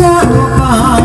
Sapa